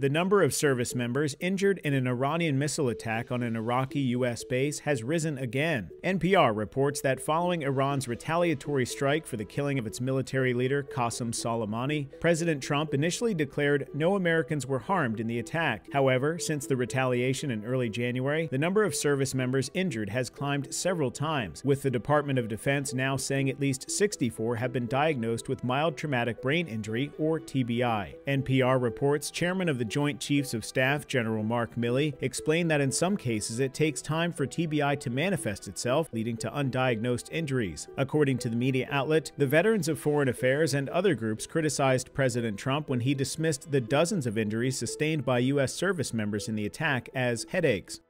The number of service members injured in an Iranian missile attack on an Iraqi U.S. base has risen again. NPR reports that following Iran's retaliatory strike for the killing of its military leader, Qasem Soleimani, President Trump initially declared no Americans were harmed in the attack. However, since the retaliation in early January, the number of service members injured has climbed several times, with the Department of Defense now saying at least 64 have been diagnosed with mild traumatic brain injury, or TBI. NPR reports Chairman of the Joint Chiefs of Staff, General Mark Milley, explained that in some cases it takes time for TBI to manifest itself, leading to undiagnosed injuries. According to the media outlet, the Veterans of Foreign Affairs and other groups criticized President Trump when he dismissed the dozens of injuries sustained by U.S. service members in the attack as headaches.